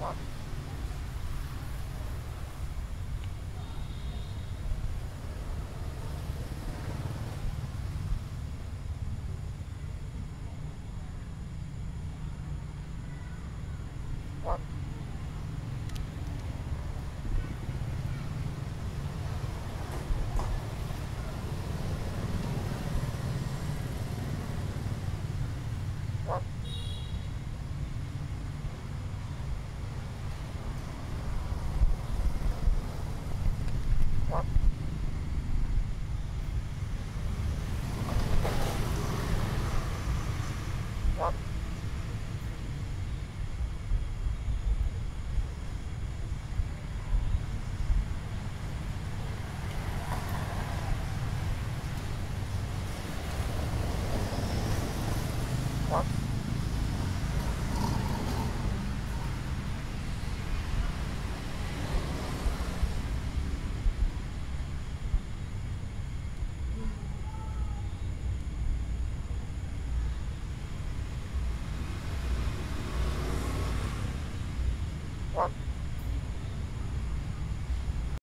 pocket. Thank you.